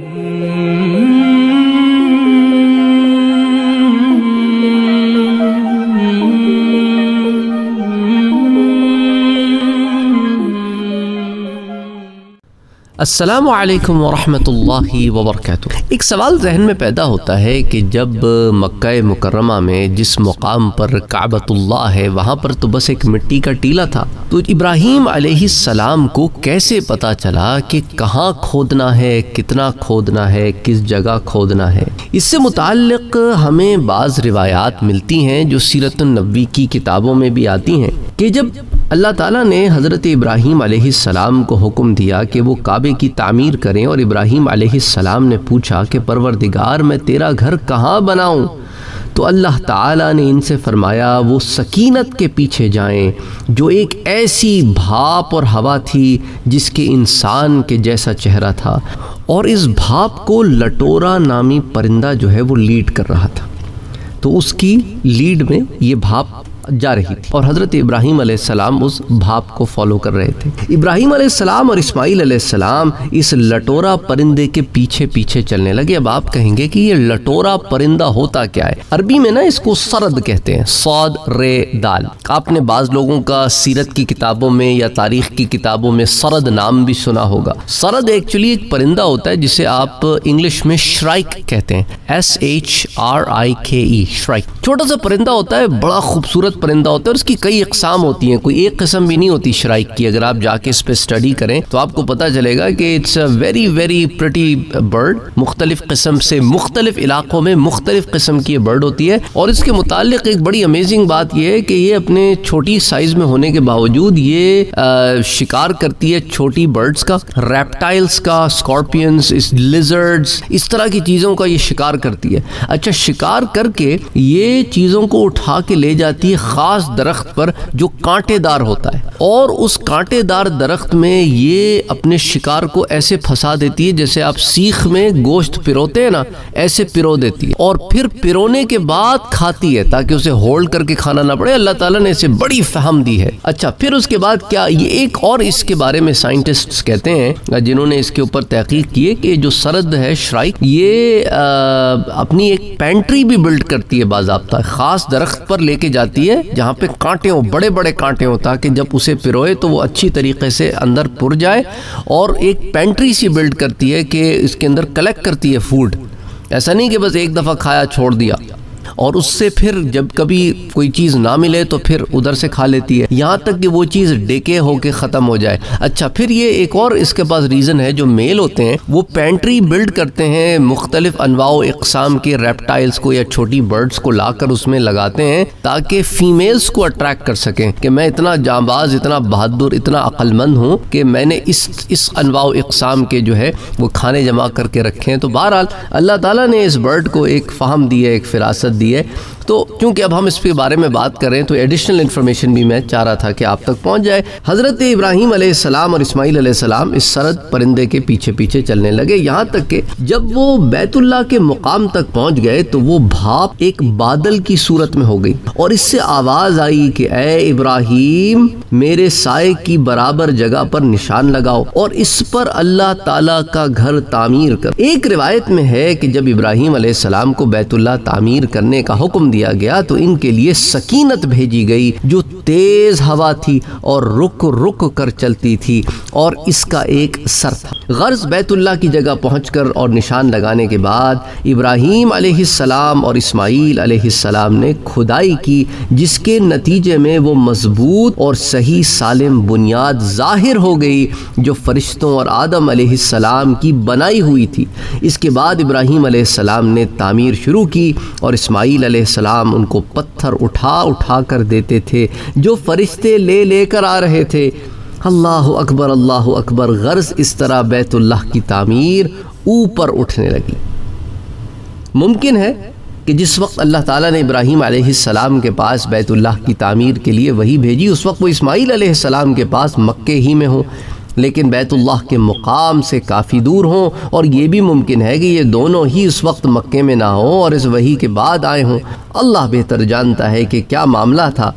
Mm-hmm. السلام علیکم ورحمۃ اللہ وبرکاتہ۔ ایک سوال ذہن میں پیدا ہوتا ہے کہ جب مکہ مکرمہ میں جس مقام پر کعبۃ اللہ ہے، وہاں پر تو بس ایک مٹی کا ٹیلا تھا۔ تو ابراہیم علیہ السلام کو کیسے پتا چلا کہ کہاں کھودنا ہے، کتنا کھودنا ہے، کس جگہ کھودنا ہے؟ اس سے متعلق ہمیں بعض روایات ملتی ہیں جو سیرت النبی کی کتابوں میں بھی آتی ہیں کہ جب اللہ تعالیٰ نے حضرت ابراہیم علیہ السلام کو حکم دیا کہ وہ کعبے کی تعمیر کریں اور ابراہیم علیہ السلام نے پوچھا کہ پروردگار، میں تیرا گھر کہاں بناؤں تو اللہ تعالیٰ نے ان سے فرمایا، وہ سکینت کے پیچھے جائیں، جو ایک ایسی بھاپ اور ہوا تھی جس کے انسان کے جیسا چہرہ تھا، اور اس بھاپ کو لٹورا نامی پرندہ جو ہے وہ لیڈ کر رہا تھا۔ تو اس کی لیڈ میں یہ بھاپ جا رہی تھی اور حضرت ابراہیم علیہ السلام اس بھاپ کو فالو کر رہے تھے۔ ابراہیم علیہ السلام اور اسماعیل علیہ السلام اس لٹورا پرندے کے پیچھے پیچھے چلنے لگے۔ اب آپ کہیں گے کہ یہ لٹورا پرندہ ہوتا کیا ہے؟ عربی میں نا اس کو سرد کہتے ہیں سعود رے، دال۔ آپ نے بعض لوگوں کا سیرت کی کتابوں میں یا تاریخ کی کتابوں میں سرد نام بھی سنا ہوگا۔ سرد ایکچولی ایک پرندہ ہوتا ہے جسے آپ انگلش میں شرائک کہتے ہیں۔ ایس ایچ آر آئی کے ای شرائک۔ چھوٹا سا پرندہ ہوتا ہے، بڑا خوبصورت خوبصورت پرندہ ہوتا ہے اور اس کی کئی اقسام ہوتی ہیں، کوئی ایک قسم بھی نہیں ہوتی شرائک کی۔ اگر آپ جا کے اس پہ اسٹڈی کریں تو آپ کو پتا چلے گا کہ it's a very very pretty bird مختلف قسم سے مختلف علاقوں میں مختلف قسم کی یہ برڈ ہوتی ہے۔ اور اس کے متعلق ایک بڑی امیزنگ بات یہ ہے کہ یہ اپنے چھوٹی سائز میں ہونے کے باوجود یہ شکار کرتی ہے چھوٹی برڈز کا۔ ریپٹائلز کا اسکارپینس لیزرڈز اس طرح کی چیزوں کا یہ شکار کرتی ہے۔ اچھا شکار کر کے یہ چیزوں کو اٹھا کے لے جاتی ہے خاص درخت پر جو کانٹے دار ہوتا ہے۔ اور اس کانٹے دار درخت میں یہ اپنے شکار کو ایسے پھنسا دیتی ہے جیسے آپ سیخ میں گوشت پروتے ہیں نا، ایسے پرو دیتی ہے۔ اور پھر پرونے کے بعد کھاتی ہے تاکہ اسے ہولڈ کر کے کھانا نہ پڑے۔ اللہ تعالیٰ نے اسے بڑی فہم دی ہے۔ اچھا پھر اس کے بعد کیا یہ ایک اور اس کے بارے میں سائنٹسٹ کہتے ہیں، جنہوں نے اس کے اوپر تحقیق کی ہے کہ جو سرد ہے شرائک یہ اپنی ایک پینٹری بھی بلڈ کرتی ہے باضابطہ، خاص درخت پر لے کے جاتی ہے جہاں پہ کانٹے ہوں، بڑے بڑے کانٹے ہوں، تاکہ جب اسے پروئے تو وہ اچھی طریقے سے اندر پر جائے اور ایک پینٹری سی بلڈ کرتی ہے کہ اس کے اندر کلیکٹ کرتی ہے فوڈ۔ ایسا نہیں کہ بس ایک دفعہ کھایا، چھوڑ دیا۔ اور اس سے پھر جب کبھی کوئی چیز نہ ملے تو پھر ادھر سے کھا لیتی ہے۔ یہاں تک کہ وہ چیز ڈیکے ہو کے ختم ہو جائے۔ اچھا پھر یہ ایک اور اس کے پاس ریزن ہے، جو میل ہوتے ہیں، وہ پینٹری بلڈ کرتے ہیں، مختلف انواع و اقسام کے ریپٹائلز کو یا چھوٹی برڈز کو لا کر اس میں لگاتے ہیں تاکہ فیمیلز کو اٹریکٹ کر سکیں۔ کہ میں اتنا جانباز، اتنا بہادر، اتنا عقل مند ہوں کہ میں نے اس اس انواع و اقسام کے جو ہے، وہ کھانے جمع کر کے رکھے ہیں۔ تو بہرحال، اللہ تعالیٰ نے اس برڈ کو ایک فہم دی ہے، ایک فراست دی ہے۔ تو کیونکہ اب ہم اس کے بارے میں بات کریں تو ایڈیشنل انفارمیشن بھی میں چاہ رہا تھا کہ آپ تک پہنچ جائے۔ حضرت ابراہیم علیہ السلام اور اسماعیل علیہ السلام اس سرد پرندے کے پیچھے پیچھے چلنے لگے۔ یہاں تک کہ جب وہ بیت اللہ کے مقام تک پہنچ گئے، تو وہ بھاپ ایک بادل کی صورت میں ہو گئی۔ اور اس سے آواز آئی کہ اے ابراہیم، میرے سائے کی برابر جگہ پر نشان لگاؤ اور اس پر اللہ تعالیٰ کا گھر تعمیر کر۔ ایک روایت میں ہے کہ جب ابراہیم علیہ السلام کو بیت اللہ تعمیر کر کرنے کا حکم دیا گیا تو ان کے لیے سکینت بھیجی گئی جو تیز ہوا تھی اور رک رک کر چلتی تھی اور اس کا ایک سر تھا۔ غرض بیت اللہ کی جگہ پہنچ کر اور نشان لگانے کے بعد ابراہیم علیہ السلام اور اسماعیل علیہ السلام نے کھدائی کی جس کے نتیجے میں وہ مضبوط اور صحیح سالم بنیاد ظاہر ہو گئی جو فرشتوں اور آدم علیہ السلام کی بنائی ہوئی تھی۔ اس کے بعد ابراہیم علیہ السلام نے تعمیر شروع کی اور اسماعیل علیہ السلام ان کو پتھر اٹھا اٹھا کر دیتے تھے، جو فرشتے لے لے کر آ رہے تھے۔ اللہ اکبر اللہ اکبر، غرض اس طرح بیت اللہ کی تعمیر اوپر اٹھنے لگی۔ ممکن ہے کہ جس وقت اللہ تعالیٰ نے ابراہیم علیہ السلام کے پاس بیت اللہ کی تعمیر کے لیے وہی بھیجی، اس وقت وہ اسماعیل علیہ السلام کے پاس مکے ہی میں ہوں۔ لیکن بیت اللہ کے مقام سے کافی دور ہوں اور یہ بھی ممکن ہے کہ یہ دونوں ہی اس وقت مکے میں نہ ہوں اور اس وحی کے بعد آئے ہوں۔ اللہ بہتر جانتا ہے کہ کیا معاملہ تھا۔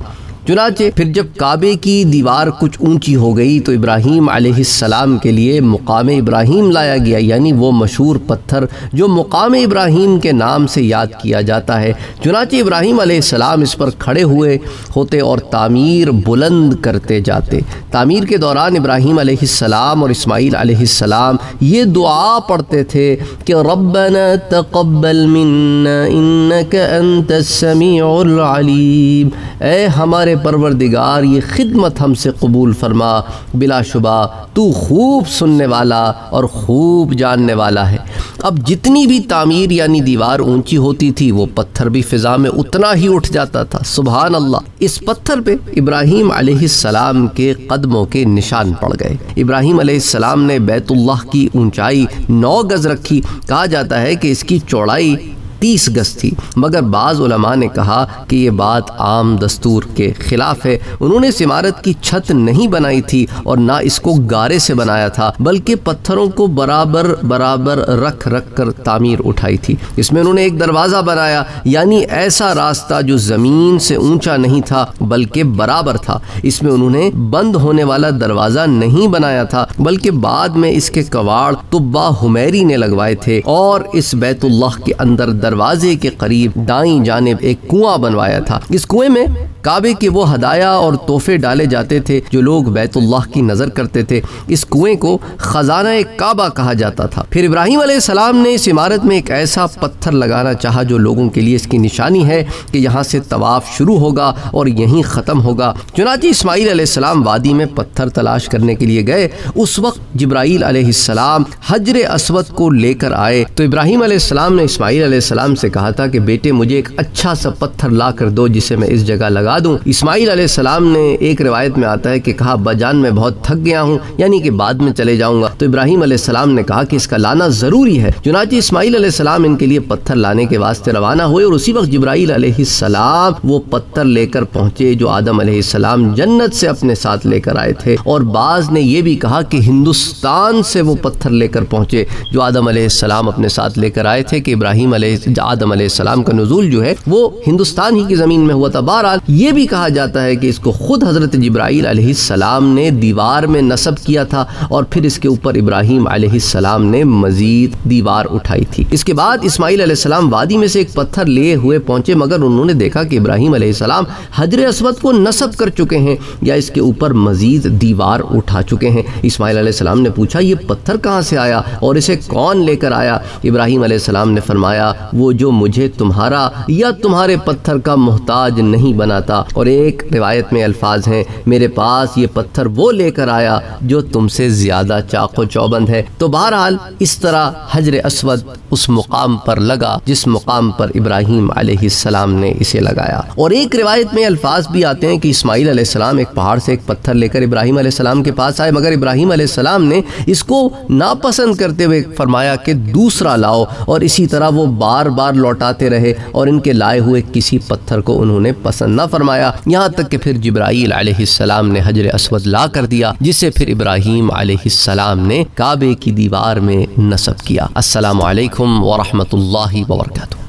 چنانچہ پھر جب کعبے کی دیوار کچھ اونچی ہو گئی تو ابراہیم علیہ السلام کے لیے مقام ابراہیم لایا گیا یعنی وہ مشہور پتھر جو مقام ابراہیم کے نام سے یاد کیا جاتا ہے۔ چنانچہ ابراہیم علیہ السلام اس پر کھڑے ہوئے ہوتے اور تعمیر بلند کرتے جاتے۔ تعمیر کے دوران ابراہیم علیہ السلام اور اسماعیل علیہ السلام یہ دعا پڑھتے تھے کہ ربنا تقبل منا انك انت السمیع العلیم۔ اے ہمارے پروردگار، یہ خدمت ہم سے قبول فرما۔ بلا شبہ، تو خوب سننے والا اور خوب جاننے والا ہے۔ اب جتنی بھی تعمیر یعنی دیوار اونچی ہوتی تھی، وہ پتھر بھی فضا میں اتنا ہی اٹھ جاتا تھا۔ سبحان اللہ۔ اس پتھر پہ ابراہیم علیہ السلام کے قدموں کے نشان پڑ گئے۔ ابراہیم علیہ السلام نے بیت اللہ کی اونچائی نو گز رکھی۔ کہا جاتا ہے کہ اس کی چوڑائی تیس گز تھی۔ مگر بعض علماء نے کہا کہ یہ بات عام دستور کے خلاف ہے۔ انہوں نے اس عمارت کی چھت نہیں بنائی تھی اور نہ اس کو گارے سے بنایا تھا، بلکہ پتھروں کو برابر برابر رکھ رکھ کر تعمیر اٹھائی تھی۔ اس میں انہوں نے ایک دروازہ بنایا یعنی ایسا راستہ جو زمین سے اونچا نہیں تھا، بلکہ برابر تھا۔ اس میں انہوں نے بند ہونے والا دروازہ نہیں بنایا تھا، بلکہ بعد میں اس کے کواڑ طبا ہمیری نے لگوائے تھے اور اس بیت اللہ کے اندر دروازے کے قریب دائیں جانب ایک کنواں بنوایا تھا۔ اس کنویں میں کعبے کے وہ ہدایہ اور تحفے ڈالے جاتے تھے جو لوگ بیت اللہ کی نظر کرتے تھے۔ اس کنویں کو خزانہ کعبہ کہا جاتا تھا۔ پھر ابراہیم علیہ السلام نے اس عمارت میں ایک ایسا پتھر لگانا چاہا جو لوگوں کے لیے اس کی نشانی ہے کہ یہاں سے طواف شروع ہوگا اور یہیں ختم ہوگا۔ چنانچہ اسماعیل علیہ السلام وادی میں پتھر تلاش کرنے کے لیے گئے۔ اس وقت جبرائیل علیہ السلام حجر اسود کو لے کر آئے۔ تو ابراہیم علیہ السلام نے اسماعیل علیہ السلام سے کہا تھا کہ بیٹے، مجھے ایک اچھا سا پتھر لا کر دو جسے میں اس جگہ لگا دوں۔ اسماعیل علیہ السلام نے ایک روایت میں آتا ہے کہ کہا بجان میں بہت تھک گیا ہوں یعنی کہ بعد میں چلے جاؤں گا۔ تو ابراہیم علیہ السلام نے کہا کہ اس کا لانا ضروری ہے۔ چنانچہ اسماعیل علیہ السلام ان کے لیے پتھر لانے کے واسطے روانہ ہوئے اور اسی وقت جبرائیل علیہ السلام وہ پتھر لے کر پہنچے جو آدم علیہ السلام جنت سے اپنے ساتھ لے کر آئے تھے۔ اور بعض نے یہ بھی کہا کہ ہندوستان سے وہ پتھر لے کر پہنچے جو آدم علیہ السلام اپنے ساتھ لے کر آئے تھے کہ ابراہیم علیہ آدم علیہ السلام کا نزول جو ہے وہ ہندوستان ہی کی زمین میں ہوا تھا۔ بہرحال یہ بھی کہا جاتا ہے کہ اس کو خود حضرت جبرائیل علیہ السلام نے دیوار میں نصب کیا تھا اور پھر اس کے اوپر ابراہیم علیہ السلام نے مزید دیوار اٹھائی تھی۔ اس کے بعد اسماعیل علیہ السلام وادی میں سے ایک پتھر لیے ہوئے پہنچے، مگر انہوں نے دیکھا کہ ابراہیم علیہ السلام حجر اسود کو نصب کر چکے ہیں یا اس کے اوپر مزید دیوار اٹھا چکے ہیں۔ اسماعیل علیہ السلام نے پوچھا، یہ پتھر کہاں سے آیا اور اسے کون لے کر آیا؟ ابراہیم علیہ السلام نے فرمایا، وہ جو مجھے تمہارا یا تمہارے پتھر کا محتاج نہیں بناتا اور ایک روایت میں الفاظ ہیں، میرے پاس یہ پتھر وہ لے کر آیا جو تم سے زیادہ چاق و چوبند ہے۔ تو بہرحال اس طرح حجر اسود اس مقام پر لگا جس مقام پر ابراہیم علیہ السلام نے اسے لگایا۔ اور ایک روایت میں الفاظ بھی آتے ہیں کہ اسماعیل علیہ السلام ایک پہاڑ سے ایک پتھر لے کر ابراہیم علیہ السلام کے پاس آئے، مگر ابراہیم علیہ السلام نے اس کو ناپسند کرتے ہوئے فرمایا کہ دوسرا لاؤ۔ اور اسی طرح وہ بار بار لوٹاتے رہے اور ان کے لائے ہوئے کسی پتھر کو انہوں نے پسند نہ فرمایا۔ یہاں تک کہ پھر جبرائیل علیہ السلام نے حجر اسود لا کر دیا جسے پھر ابراہیم علیہ السلام نے کعبے کی دیوار میں نصب کیا۔ السلام علیکم ورحمۃ اللہ وبرکاتہ۔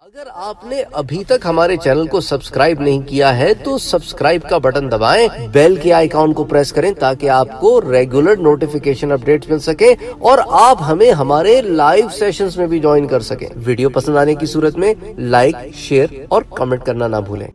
اگر آپ نے ابھی تک ہمارے چینل کو سبسکرائب نہیں کیا ہے، تو سبسکرائب کا بٹن دبائیں، بیل کے آئیکن کو پریس کریں تاکہ آپ کو ریگولر نوٹیفیکیشن اپڈیٹس مل سکے اور آپ ہمیں ہمارے لائیو سیشنز میں بھی جوائن کر سکیں۔ ویڈیو پسند آنے کی صورت میں لائک شیئر اور کمنٹ کرنا نہ بھولیں۔